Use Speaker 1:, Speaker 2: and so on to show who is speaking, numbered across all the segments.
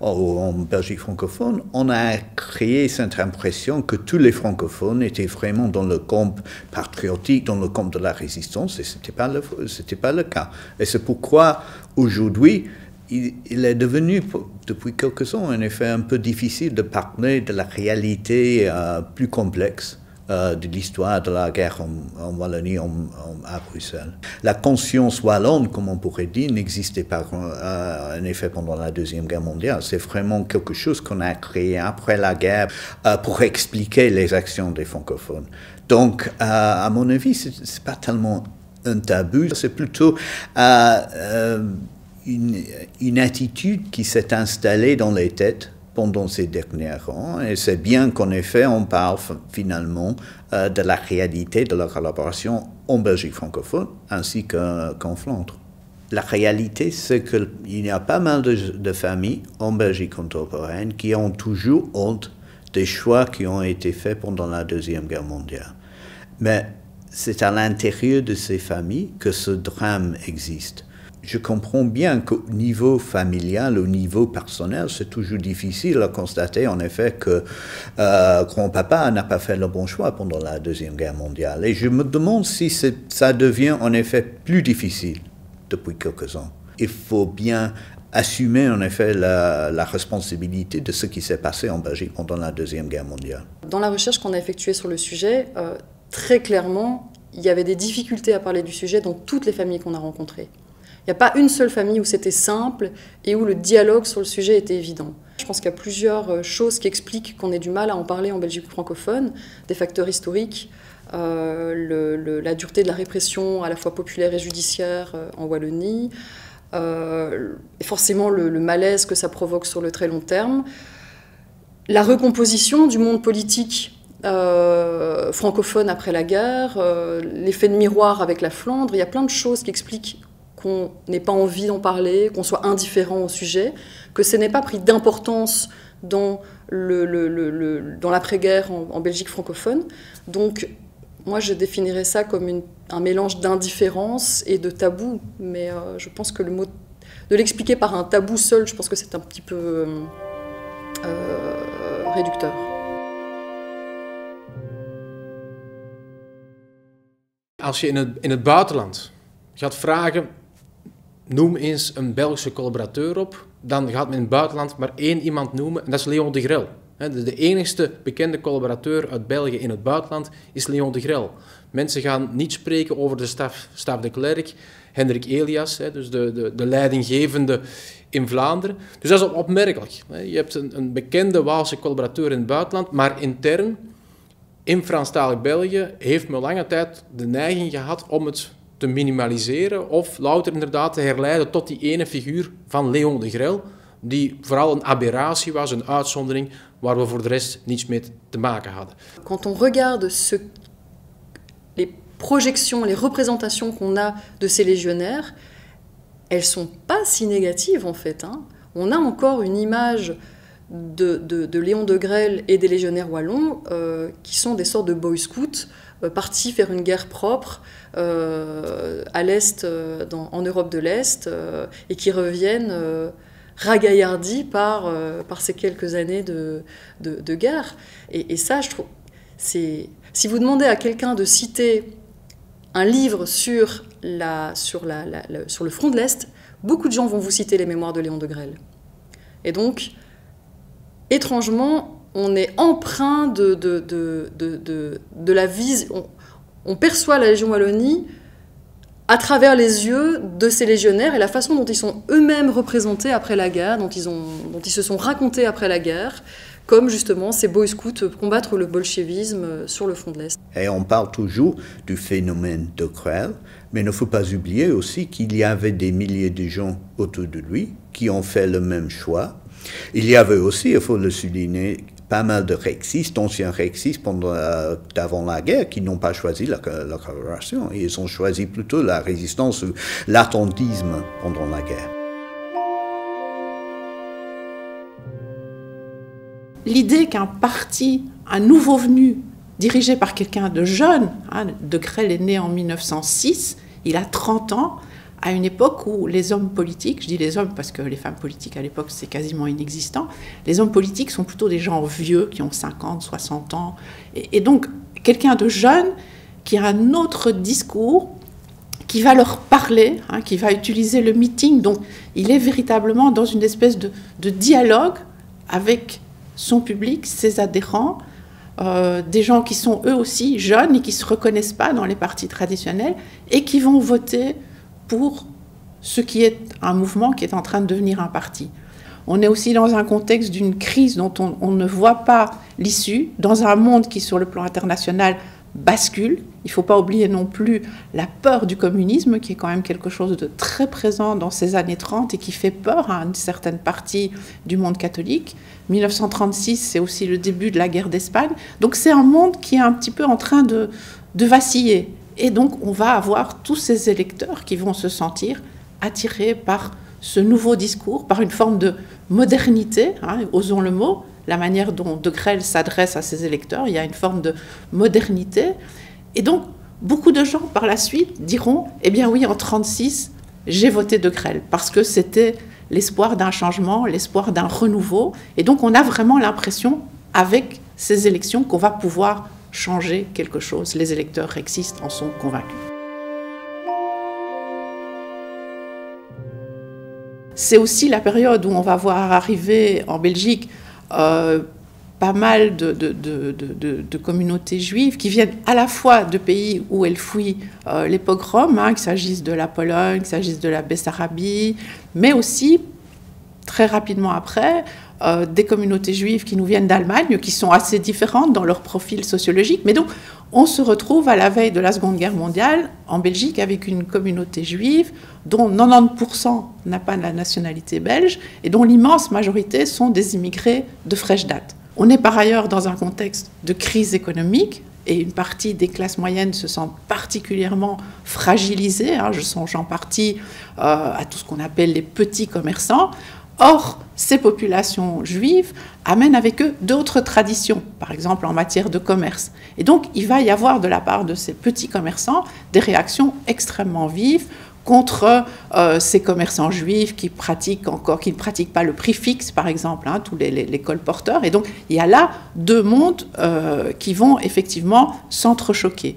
Speaker 1: En Belgique francophone, on a créé cette impression que tous les francophones étaient vraiment dans le camp patriotique, dans le camp de la résistance, et ce n'était pas, le, pas le cas. Et c'est pourquoi aujourd'hui, il, est devenu, depuis quelques ans, en effet, un peu difficile de parler de la réalité euh, plus complexe euh, de l'histoire de la guerre en, Wallonie, à Bruxelles. La conscience wallonne, comme on pourrait dire, n'existait pas euh, en effet pendant la Deuxième Guerre mondiale. C'est vraiment quelque chose qu'on a créé après la guerre pour expliquer les actions des francophones. Donc, à mon avis, ce n'est pas tellement un tabou, c'est plutôt une, attitude qui s'est installée dans les têtes pendant ces derniers ans. Et c'est bien qu'en effet, on parle finalement euh, de la réalité de la collaboration en Belgique francophone ainsi qu'en Flandre. La réalité, c'est qu'il y a pas mal de, de, familles en Belgique contemporaine qui ont toujours honte des choix qui ont été faits pendant la Deuxième Guerre mondiale. Mais c'est à l'intérieur de ces familles que ce drame existe je comprends bien qu'au niveau familial, au niveau personnel, c'est toujours difficile à constater en effet que euh, grand-papa n'a pas fait le bon choix pendant la Deuxième Guerre mondiale. Et je me demande si ça devient en effet plus difficile depuis quelques ans. Il faut bien assumer en effet la, responsabilité de ce qui s'est passé en Belgique pendant la Deuxième Guerre mondiale.
Speaker 2: Dans la recherche qu'on a effectuée sur le sujet, euh, très clairement, il y avait des difficultés à parler du sujet dans toutes les familles qu'on a rencontrées. N'y a pas une seule famille où c'était simple et où le dialogue sur le sujet était évident. Je pense qu'il y a plusieurs euh, choses qui expliquent qu'on ait du mal à en parler en Belgique francophone, des facteurs historiques, euh, la dureté de la répression à la fois populaire et judiciaire euh, en Wallonie, et forcément le, malaise que ça provoque sur le très long terme, la recomposition du monde politique francophone après la guerre, l'effet de miroir avec la Flandre, il y a plein de choses qui expliquent qu'on n'ait pas envie d'en parler, qu'on soit indifférent au sujet, que ce n'est pas pris d'importance dans, l'après-guerre en, Belgique francophone. Donc, moi, je définirais ça comme un mélange d'indifférence et de tabou, mais euh, je pense que le mot de l'expliquer par un tabou seul, je pense que c'est un petit peu euh, euh, réducteur.
Speaker 3: Als je in het, in het buitenland gaat vragen noem eens een Belgische collaborateur op, dan gaat men in het buitenland maar één iemand noemen, en dat is Leon de Grel. De enigste bekende collaborateur uit België in het buitenland is Leon de Grel. Mensen gaan niet spreken over de staf, de Klerk, Hendrik Elias, dus de, de, de leidinggevende in Vlaanderen. Dus dat is opmerkelijk. Je hebt een, een bekende Waalse collaborateur in het buitenland, maar intern, in Franstalig België, heeft men lange tijd de neiging gehad om het te minimaliseren of louter inderdaad te herleiden tot die ene figuur van Léon de Grel, die vooral een aberratie was, een uitzondering, waar we voor de rest niets mee te maken hadden.
Speaker 2: Quand on regarde ce, les projections, les représentations qu'on a de ces légionnaires, elles sont pas si négatives en fait. Hein. On a encore une image de, de, de, Léon de Grelle et des légionnaires wallons euh, qui sont des sortes de boy scouts euh, partis faire une guerre propre euh, à l'Est, euh, en Europe de l'Est, et qui reviennent ragaillardis par, par ces quelques années de, de, guerre. Et, ça, je trouve, c'est... Si vous demandez à quelqu'un de citer un livre sur, la, sur, la, sur le front de l'Est, beaucoup de gens vont vous citer les mémoires de Léon de Grelle. Et donc, étrangement, on est empreint de, de, de, de la vision. On, perçoit la Légion Wallonie à travers les yeux de ces légionnaires et la façon dont ils sont eux-mêmes représentés après la guerre, dont ils, ont, dont ils se sont racontés après la guerre, comme justement ces boy scouts combattre le bolchevisme sur le front de l'Est.
Speaker 1: Et on parle toujours du phénomène de Krell, mais il ne faut pas oublier aussi qu'il y avait des milliers de gens autour de lui qui ont fait le même choix. Il y avait aussi, il faut le souligner, pas mal de rexistes, d'anciens rexistes pendant, avant la guerre, qui n'ont pas choisi la, collaboration. Ils ont choisi plutôt la résistance ou l'attentisme pendant la guerre.
Speaker 4: L'idée qu'un parti, un nouveau venu, dirigé par quelqu'un de jeune, hein, De Grelle est né en 1906, il a 30 ans, à une époque où les hommes politiques, je dis les hommes parce que les femmes politiques à l'époque c'est quasiment inexistant, les hommes politiques sont plutôt des gens vieux qui ont 50, 60 ans. Et, donc quelqu'un de jeune qui a un autre discours, qui va leur parler, hein, qui va utiliser le meeting. Donc il est véritablement dans une espèce de, dialogue avec son public, ses adhérents, euh, des gens qui sont eux aussi jeunes et qui ne se reconnaissent pas dans les partis traditionnels et qui vont voter pour ce qui est un mouvement qui est en train de devenir un parti. On est aussi dans un contexte d'une crise dont on, ne voit pas l'issue, dans un monde qui, sur le plan international, bascule. Il ne faut pas oublier non plus la peur du communisme, qui est quand même quelque chose de très présent dans ces années 30 et qui fait peur à une certaine partie du monde catholique. 1936, c'est aussi le début de la guerre d'Espagne. Donc c'est un monde qui est un petit peu en train de vaciller. Et donc, on va avoir tous ces électeurs qui vont se sentir attirés par ce nouveau discours, par une forme de modernité, hein, osons le mot, la manière dont De Grelle s'adresse à ses électeurs, il y a une forme de modernité. Et donc, beaucoup de gens par la suite diront, eh bien oui, en 1936, j'ai voté De Grelle, parce que c'était l'espoir d'un changement, l'espoir d'un renouveau. Et donc, on a vraiment l'impression, avec ces élections, qu'on va pouvoir changer quelque chose. Les électeurs rexistes en sont convaincus. C'est aussi la période où on va voir arriver en Belgique euh, pas mal de, communautés juives qui viennent à la fois de pays où elles fuient euh, les pogroms, hein, qu'il s'agisse de la Pologne, qu'il s'agisse de la Bessarabie, mais aussi très rapidement après euh, des communautés juives qui nous viennent d'Allemagne, qui sont assez différentes dans leur profil sociologique. Mais donc, on se retrouve à la veille de la Seconde Guerre mondiale en Belgique avec une communauté juive dont 90% n'a pas la nationalité belge et dont l'immense majorité sont des immigrés de fraîche date. On est par ailleurs dans un contexte de crise économique et une partie des classes moyennes se sent particulièrement fragilisée. Hein. je songe en partie euh, à tout ce qu'on appelle les petits commerçants. Or, ces populations juives amènent avec eux d'autres traditions, par exemple en matière de commerce. Et donc, il va y avoir de la part de ces petits commerçants des réactions extrêmement vives contre euh, ces commerçants juifs qui pratiquent encore, qui ne pratiquent pas le prix fixe, par exemple, hein, tous les, colporteurs. Et donc, il y a là deux mondes euh, qui vont effectivement s'entrechoquer.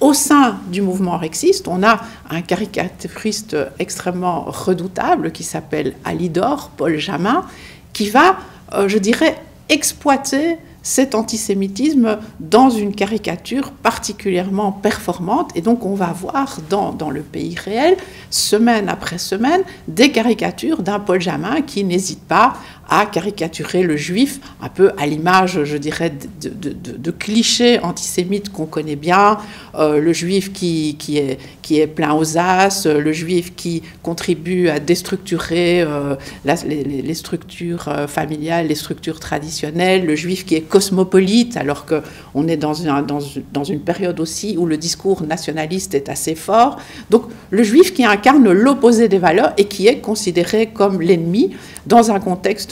Speaker 4: Au sein du mouvement rexiste, on a un caricaturiste extrêmement redoutable qui s'appelle Alidor, Paul Jamin, qui va, euh, je dirais, exploiter cet antisémitisme dans une caricature particulièrement performante. Et donc on va voir dans, dans le pays réel, semaine après semaine, des caricatures d'un Paul Jamin qui n'hésite pas à caricaturer le juif, un peu à l'image, je dirais, de, clichés antisémites qu'on connaît bien, euh, le juif qui, est, plein aux as, le juif qui contribue à déstructurer euh, les, structures euh, familiales, les structures traditionnelles, le juif qui est cosmopolite, alors qu'on est dans, un, dans, dans une période aussi où le discours nationaliste est assez fort. Donc le juif qui incarne l'opposé des valeurs et qui est considéré comme l'ennemi dans un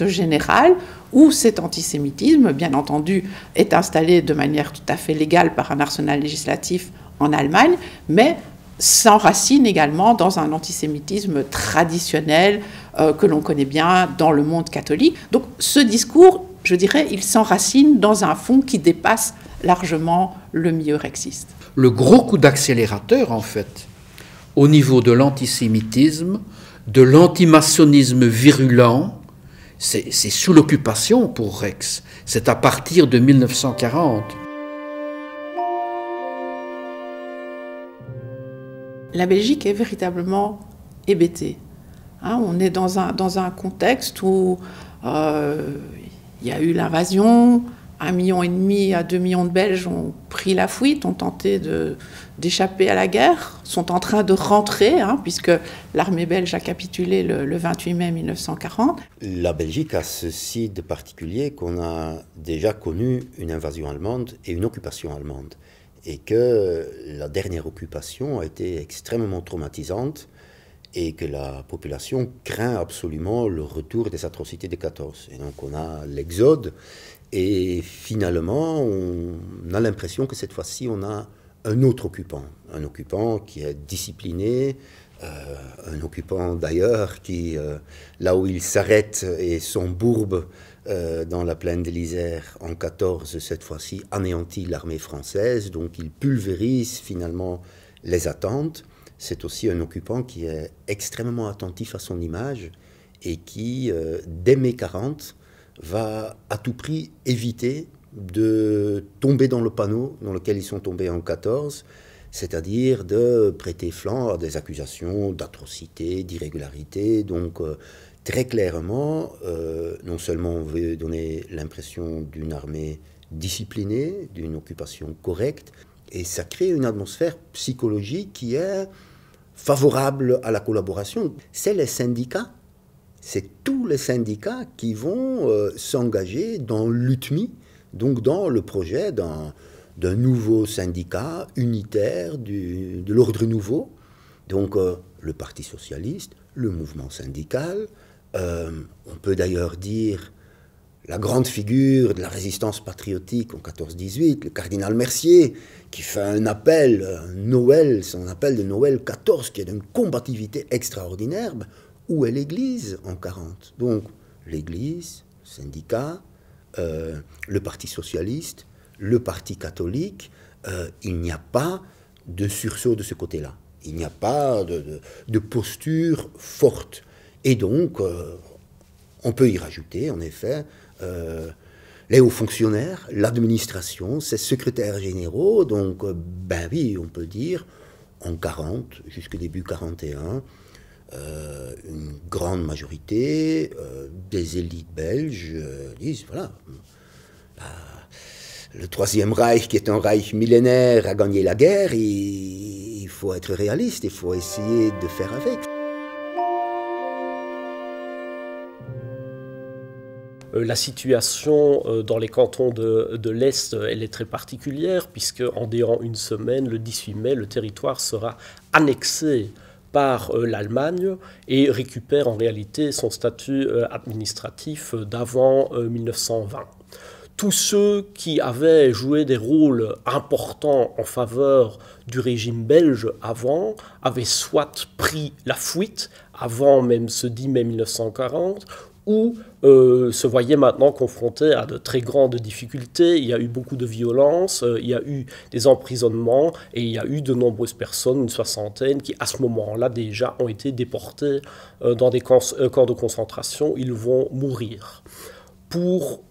Speaker 4: général où cet antisémitisme, bien entendu, est installé de manière tout à fait légale par un arsenal législatif en Allemagne, mais s'enracine également dans un antisémitisme traditionnel euh, que l'on connaît bien dans le monde catholique. Donc ce discours, je dirais, il s'enracine dans un fond qui dépasse largement le milieu rexiste.
Speaker 5: Le gros coup d'accélérateur, en fait, au niveau de l'antisémitisme, de l'antimaçonnisme virulent, c'est sous l'occupation pour Rex. C'est à partir de 1940.
Speaker 4: La Belgique est véritablement hébétée. Hein, on est dans un, contexte où euh, il y a eu l'invasion, un million et demi à deux millions de Belges ont pris la fuite, ont tenté d'échapper à la guerre, sont en train de rentrer, hein, puisque l'armée belge a capitulé le, 28 mai 1940.
Speaker 6: La Belgique a ceci de particulier qu'on a déjà connu une invasion allemande et une occupation allemande, et que la dernière occupation a été extrêmement traumatisante et que la population craint absolument le retour des atrocités de 14. Et donc on a l'exode et finalement, on a l'impression que cette fois-ci, on a un autre occupant, un occupant qui est discipliné, un occupant d'ailleurs qui, là où il s'arrête et s'embourbe dans la plaine de l'Isère en 14, cette fois-ci, anéantit l'armée française, donc il pulvérise finalement les attentes. C'est aussi un occupant qui est extrêmement attentif à son image et qui, dès mai 40, va à tout prix éviter de tomber dans le panneau dans lequel ils sont tombés en 14, c'est-à-dire de prêter flanc à des accusations d'atrocité, d'irrégularité. Donc, euh, très clairement, euh, non seulement on veut donner l'impression d'une armée disciplinée, d'une occupation correcte, et ça crée une atmosphère psychologique qui est favorable à la collaboration. C'est les syndicats c'est tous les syndicats qui vont euh, s'engager dans l'UTMI, donc dans le projet d'un nouveau syndicat unitaire de l'ordre nouveau. Donc euh, le Parti socialiste, le mouvement syndical, euh, on peut d'ailleurs dire la grande figure de la résistance patriotique en 14-18, le cardinal Mercier, qui fait un appel, Noël, son appel de Noël 14, qui est d'une combativité extraordinaire. Ben, où est l'Église en 40 Donc l'Église, syndicat, euh, le Parti socialiste, le Parti catholique, euh, il n'y a pas de sursaut de ce côté-là. Il n'y a pas de, posture forte. Et donc, euh, on peut y rajouter, en effet, les hauts fonctionnaires, l'administration, ses secrétaires généraux. Donc, ben oui, on peut dire, en 40, jusqu'au début 41, euh, une grande majorité euh, des élites belges euh, disent voilà, le Troisième Reich, qui est un Reich millénaire, a gagné la guerre, il faut être réaliste, il faut essayer de faire avec.
Speaker 7: La situation dans les cantons de, de l'Est, elle est très particulière, puisque en déant une semaine, le 18 mai, le territoire sera annexé euh, l'Allemagne et récupère en réalité son statut euh, administratif euh, d'avant 1920 tous ceux qui avaient joué des rôles importants en faveur du régime belge avant avaient soit pris la fuite avant même ce 10 mai 1940 ou euh, se voyait maintenant confronté à de très grandes difficultés. Il y a eu beaucoup de violences, euh, il y a eu des emprisonnements et il y a eu de nombreuses personnes, une soixantaine, qui à ce moment-là déjà ont été déportées euh, dans des camps de concentration. Ils vont mourir. Pour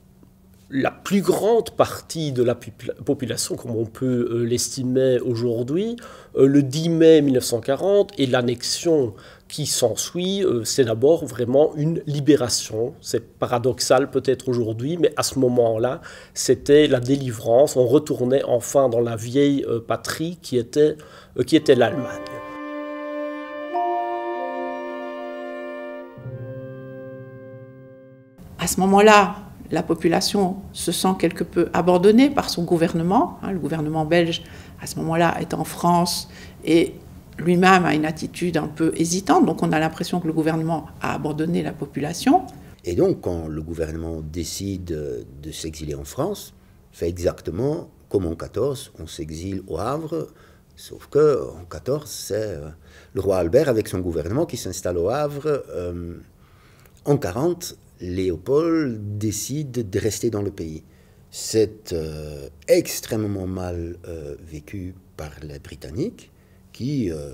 Speaker 7: la plus grande partie de la population, comme on peut l'estimer aujourd'hui, le 10 mai 1940 et l'annexion qui s'ensuit, euh, c'est d'abord vraiment une libération. C'est paradoxal peut-être aujourd'hui, mais à ce moment-là, c'était la délivrance. On retournait enfin dans la vieille euh, patrie qui était, euh, qui était l'Allemagne.
Speaker 4: À ce moment-là, la population se sent quelque peu abandonnée par son gouvernement. Hein. le gouvernement belge, à ce moment-là, est en France et lui-même a une attitude un peu hésitante, donc on a l'impression que le gouvernement a abandonné la population.
Speaker 6: Et donc, quand le gouvernement décide de s'exiler en France, fait exactement comme en 14, on s'exile au Havre, sauf que en 14, c'est euh, le roi Albert avec son gouvernement qui s'installe au Havre. Euh, en 40, Léopold décide de rester dans le pays. C'est euh, extrêmement mal vécu par les Britanniques qui, euh,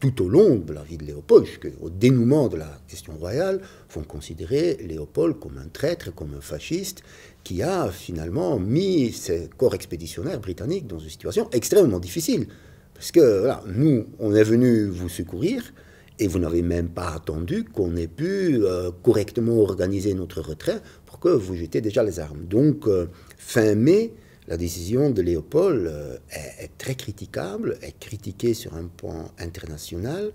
Speaker 6: tout au long de la vie de Léopold, jusqu'au dénouement de la question royale, vont considérer Léopold comme un traître, comme un fasciste, qui a finalement mis ses corps expéditionnaires britanniques dans une situation extrêmement difficile. Parce que voilà, nous, on est venu vous secourir, et vous n'avez même pas attendu qu'on ait pu euh, correctement organiser notre retrait pour que vous jetiez déjà les armes. Donc, euh, fin mai, la décision de Léopold euh, est, très critiquable, est critiquée sur un point international,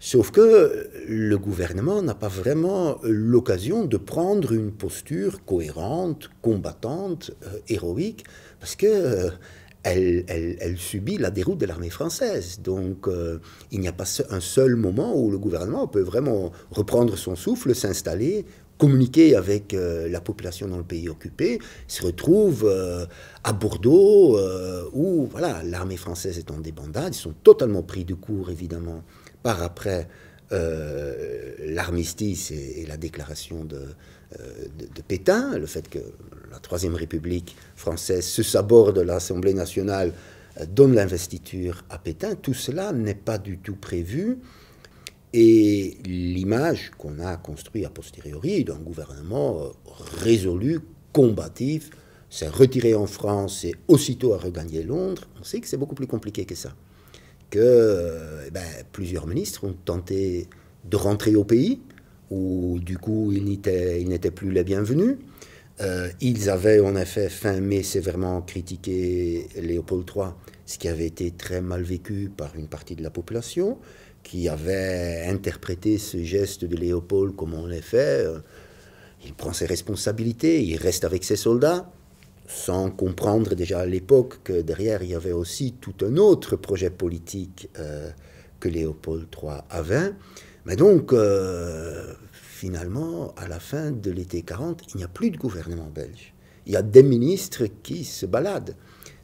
Speaker 6: sauf que le gouvernement n'a pas vraiment l'occasion de prendre une posture cohérente, combattante, euh, héroïque, parce que euh, elle, subit la déroute de l'armée française. Donc il n'y a pas un seul moment où le gouvernement peut vraiment reprendre son souffle, s'installer, communiquer avec la population dans le pays occupé, se retrouvent à Bordeaux, où voilà, l'armée française est en débandade, ils sont totalement pris de court, évidemment, par après l'armistice et, la déclaration de, de, Pétain, le fait que la Troisième République française se saborde de l'Assemblée nationale donne l'investiture à Pétain, tout cela n'est pas du tout prévu. Et l'image qu'on a construite a posteriori d'un gouvernement euh, résolu, combatif, s'est retiré en France et aussitôt a regagné Londres, on sait que c'est beaucoup plus compliqué que ça. Que euh, eh ben, plusieurs ministres ont tenté de rentrer au pays, où du coup ils n'étaient plus les bienvenus. Euh, ils avaient en effet fin mai sévèrement critiqué Léopold III, ce qui avait été très mal vécu par une partie de la population, qui avait interprété ce geste de Léopold comme en effet, euh, il prend ses responsabilités, il reste avec ses soldats, sans comprendre déjà à l'époque que derrière il y avait aussi tout un autre projet politique euh, que Léopold III avait. Mais donc, finalement, à la fin de l'été 40, il n'y a plus de gouvernement belge. Il y a des ministres qui se baladent.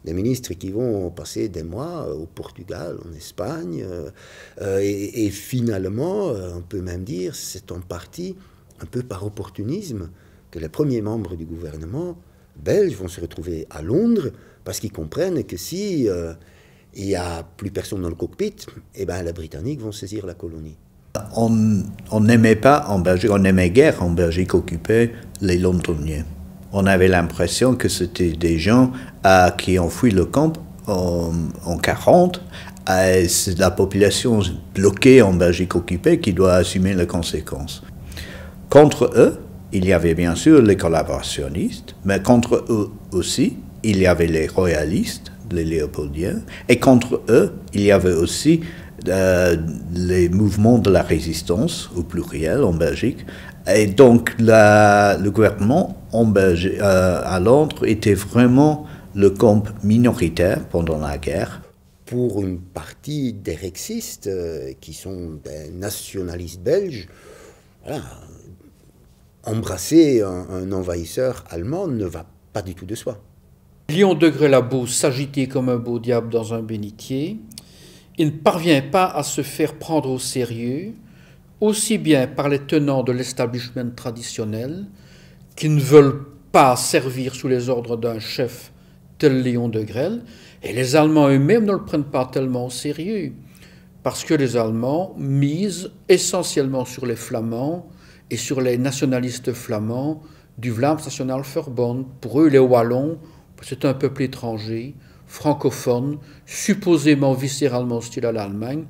Speaker 6: Des ministres qui vont passer des mois au Portugal, en Espagne. Euh, euh, et, finalement, euh, on peut même dire, c'est en partie, un peu par opportunisme, que les premiers membres du gouvernement belge vont se retrouver à Londres parce qu'ils comprennent que si il n'y a plus personne dans le cockpit, eh ben, les Britanniques vont saisir la colonie.
Speaker 1: On n'aimait pas en Belgique, on aimait guère en Belgique occuper les Londoniens. On avait l'impression que c'était des gens qui ont fui le camp en, en 40. c'est la population bloquée en Belgique occupée qui doit assumer les conséquences. Contre eux, il y avait bien sûr les collaborationnistes, mais contre eux aussi, il y avait les royalistes, les léopoldiens, et contre eux, il y avait aussi euh, les mouvements de la résistance, au pluriel, en Belgique. Et donc, le gouvernement en Belgique, euh, à Londres était vraiment le camp minoritaire pendant la guerre.
Speaker 6: Pour une partie des rexistes, euh, qui sont des nationalistes belges, embrasser un, envahisseur allemand ne va pas du tout de soi.
Speaker 5: Léon de Grelabo s'agitait comme un beau diable dans un bénitier il ne parvient pas à se faire prendre au sérieux, aussi bien par les tenants de l'establishment traditionnel, qui ne veulent pas servir sous les ordres d'un chef tel Léon de Grelle, et les Allemands eux-mêmes ne le prennent pas tellement au sérieux, parce que les Allemands misent essentiellement sur les Flamands et sur les nationalistes flamands du Vlaams National Verbond. Pour eux, les Wallons, c'est un peuple étranger, francophone, supposément viscéralement hostile à l'Allemagne.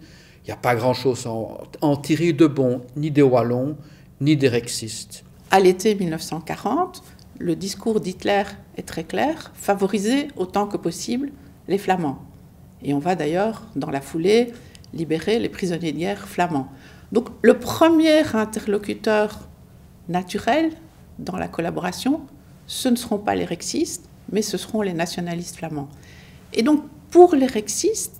Speaker 5: N'y a pas grand-chose à en tirer de bon, ni des Wallons, ni des Rexistes.
Speaker 4: À l'été 1940, le discours d'Hitler est très clair, favoriser autant que possible les Flamands. Et on va d'ailleurs, dans la foulée, libérer les prisonniers de guerre flamands. Donc le premier interlocuteur naturel dans la collaboration, ce ne seront pas les rexistes, mais ce seront les nationalistes flamands. Et donc, pour les rexistes,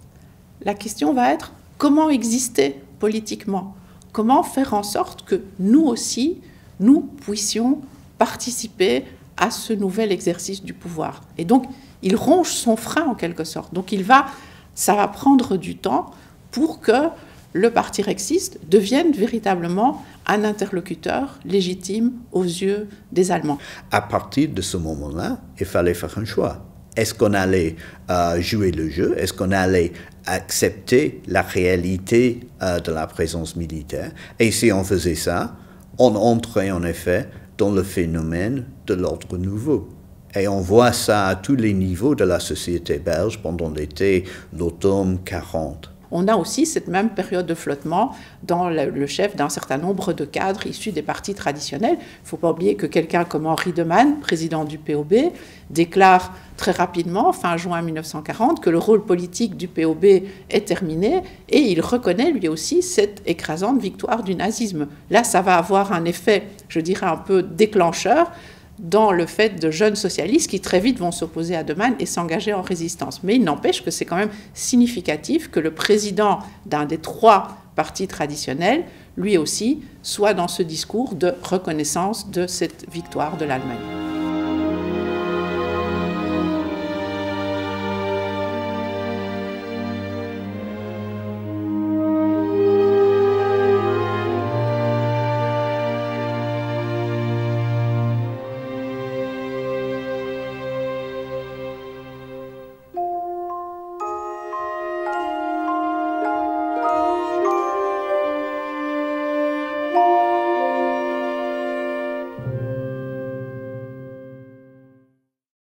Speaker 4: la question va être comment exister politiquement? Comment faire en sorte que nous aussi, nous puissions participer à ce nouvel exercice du pouvoir? Et donc, il ronge son frein en quelque sorte. Donc, il va, ça va prendre du temps pour que le parti rexiste devienne véritablement un interlocuteur légitime aux yeux des Allemands.
Speaker 1: À partir de ce moment-là, il fallait faire un choix. Est-ce qu'on allait euh, jouer le jeu? Est-ce qu'on allait accepter la réalité euh, de la présence militaire Et si on faisait ça, on entrait en effet dans le phénomène de l'ordre nouveau. Et on voit ça à tous les niveaux de la société belge pendant l'été, l'automne 40
Speaker 4: on a aussi cette même période de flottement dans le chef d'un certain nombre de cadres issus des partis traditionnels. Il ne faut pas oublier que quelqu'un comme Henri Demann, président du POB, déclare très rapidement, fin juin 1940, que le rôle politique du POB est terminé et il reconnaît lui aussi cette écrasante victoire du nazisme. Là, ça va avoir un effet, je dirais, un peu déclencheur dans le fait de jeunes socialistes qui très vite vont s'opposer à Demann et s'engager en résistance. Mais il n'empêche que c'est quand même significatif que le président d'un des trois partis traditionnels lui aussi, soit dans ce discours de reconnaissance de cette victoire de l'Allemagne.